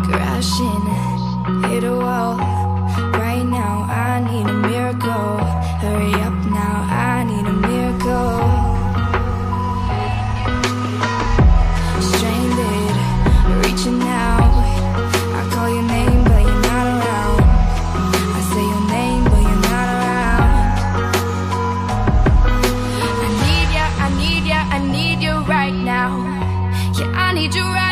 rushing, hit a wall. Right now, I need a miracle. Hurry up now, I need a miracle. Stranded, reaching out. I call your name, but you're not around. I say your name, but you're not around. I need I need I need you right now. Yeah, I need you right